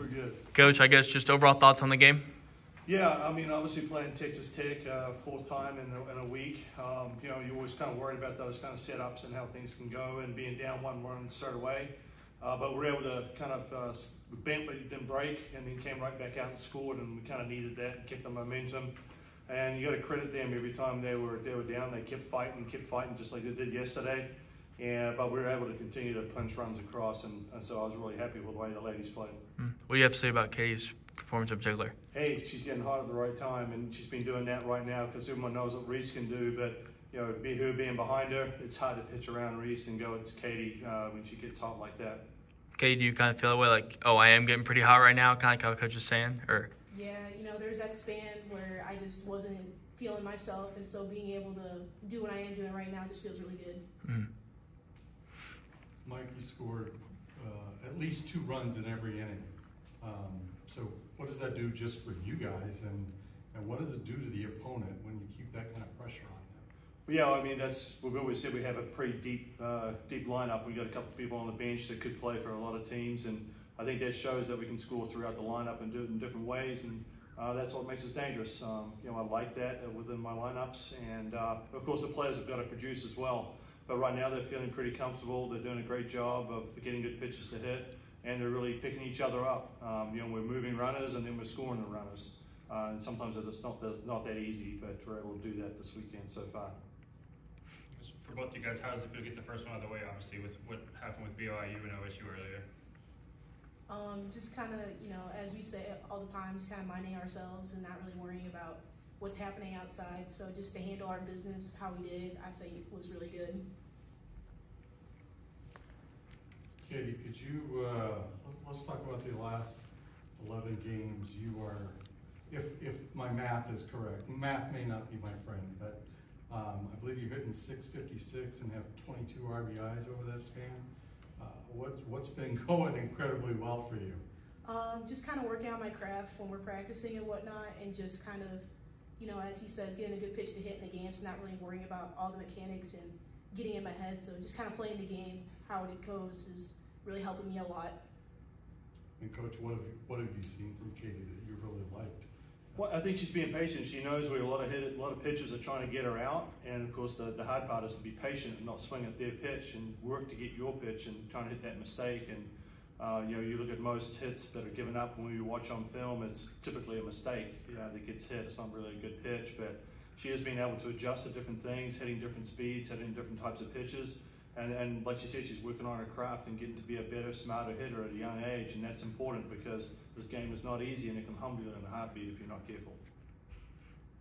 We're good. Coach, I guess just overall thoughts on the game. Yeah, I mean, obviously playing Texas Tech uh, fourth time in a, in a week. Um, you know, you're always kind of worried about those kind of setups and how things can go, and being down one run straight away. Uh, but we're able to kind of uh, bent but didn't break, and then came right back out and scored, and we kind of needed that and kept the momentum. And you got to credit them every time they were they were down. They kept fighting, kept fighting, just like they did yesterday. Yeah, but we were able to continue to punch runs across, and, and so I was really happy with the way the ladies played. Mm. What do you have to say about Katie's performance in particular? Hey, she's getting hot at the right time, and she's been doing that right now because everyone knows what Reese can do. But you know, be her being behind her, it's hard to pitch around Reese and go it's Katie uh, when she gets hot like that. Katie, do you kind of feel that way, like, oh, I am getting pretty hot right now, kind of like how Coach was saying, or? Yeah, you know, there's that span where I just wasn't feeling myself, and so being able to do what I am doing right now just feels really good. Mm. Mike, you scored uh, at least two runs in every inning. Um, so what does that do just for you guys, and and what does it do to the opponent when you keep that kind of pressure on them? Yeah, I mean that's we've always said we have a pretty deep uh, deep lineup. We've got a couple of people on the bench that could play for a lot of teams, and I think that shows that we can score throughout the lineup and do it in different ways, and uh, that's what makes us dangerous. Um, you know, I like that within my lineups, and uh, of course the players have got to produce as well. But right now they're feeling pretty comfortable. They're doing a great job of getting good pitches to hit, and they're really picking each other up. Um, you know, we're moving runners and then we're scoring the runners. Uh, and sometimes it's not the, not that easy, but we're able to do that this weekend so far. For both you guys, how does it feel to get the first one out of the way? Obviously, with what happened with BYU and OSU earlier. Um, just kind of, you know, as we say all the time, just kind of minding ourselves and not really worrying about what's happening outside. So just to handle our business how we did, I think was really good. Katie, could you, uh, let's talk about the last 11 games. You are, if, if my math is correct, math may not be my friend, but um, I believe you're hitting 656 and have 22 RBIs over that span. Uh, what's, what's been going incredibly well for you? Um, just kind of working on my craft when we're practicing and whatnot, and just kind of you know, as he says, getting a good pitch to hit in the games, not really worrying about all the mechanics and getting in my head. So just kind of playing the game, how it goes, is really helping me a lot. And coach, what have you, what have you seen from Katie that you really liked? Well, I think she's being patient. She knows where a lot of hit, a lot of pitchers are trying to get her out, and of course the, the hard part is to be patient and not swing at their pitch and work to get your pitch and trying to hit that mistake. And uh, you know, you look at most hits that are given up when you watch on film, it's typically a mistake you know, that gets hit. It's not really a good pitch, but she has been able to adjust to different things, hitting different speeds, hitting different types of pitches. And, and like she said, she's working on her craft and getting to be a better, smarter hitter at a young age. And that's important because this game is not easy and it can humble you in a heartbeat if you're not careful.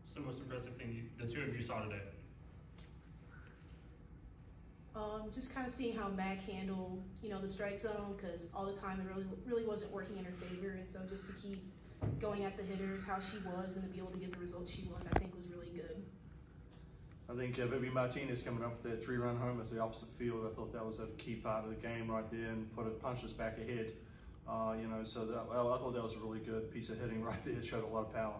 What's the most impressive thing you, the two of you saw today? Um, just kind of seeing how Mac handled, you know, the strike zone because all the time it really, really wasn't working in her favor, and so just to keep going at the hitters how she was and to be able to get the results she was, I think was really good. I think uh, Vivi Martinez coming off that three-run home at the opposite field, I thought that was a key part of the game right there, and put it punched us back ahead. Uh, you know, so that, well, I thought that was a really good piece of hitting right there. It showed a lot of power.